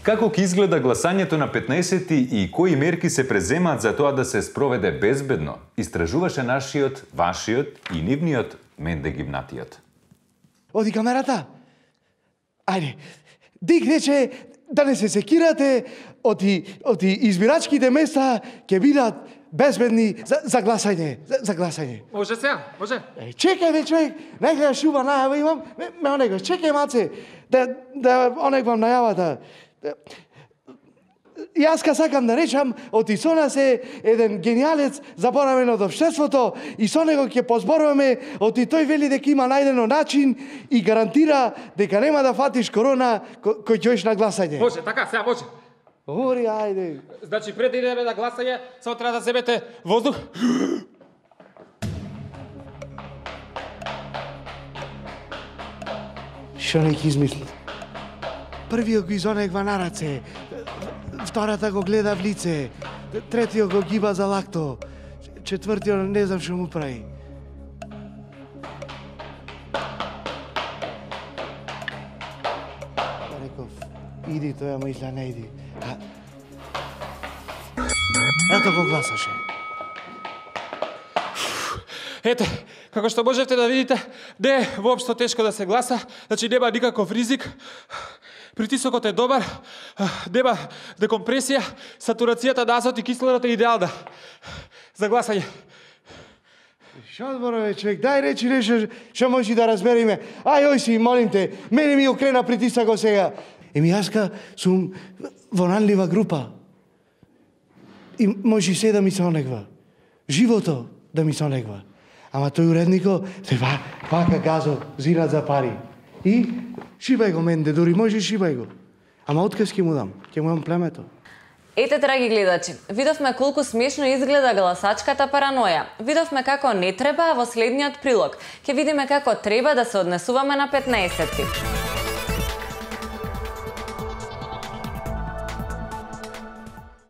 Како ќе изгледа гласањето на 15 и кои мерки се преземаат за тоа да се спроведе безбедно, истражуваше нашиот, вашиот и нивниот Менде Гимнатиот. Оди камерата. Ајде, Дик рече да не се секирате, оти, оти избирачките места ќе бидат безбедни за, за гласање, за, за гласање. Може сега, може. Е, чекај бе човек, не гледаш шуба најава имам, ме, ме онега, чекај маце, да, да онегвам најавата. Јас ка сакам да речам, од Исона се еден гениалец заборавен од обштеството и со него ќе позборуваме, од и тој вели дека има најдено начин и гарантира дека нема да фатиш корона ко, кој ќе на гласање. Може, така, сега може. Ори, ајде. Значи, пред да идеме на гласање, само треба да земете воздух. Што не ќе измисли? Првиот го изонегва на раце, втората го гледа в лице, третиот го гиба за лакто, четвртиот не знам што му прави. Реков, иди, тоа му изля не иди. А... Ето го гласаше. Ете, како што можевте да видите, не е воопшто тешко да се гласа, значи нема никаков ризик. Притисокот е добар, деба декомпресија, сатурацијата на азот и кислород е идеална. За гласање. Што човек, дај речи нешто што може да разбериме. Ај, ој си, молим те, мене ми окрена притисакот сега. Еми јаска сум во ранлива група. И може се да ми се онегва. Живото да ми се онегва. Ама тој уреднико, се ва, пака газо, зират за пари. И шибај го менде, дури може шибај го. Ама отказ ќе му дам? Ќе му дам племето. Ете, драги гледачи, видовме колку смешно изгледа гласачката параноја. Видовме како не треба, а во следниот прилог ќе видиме како треба да се однесуваме на 15-ти.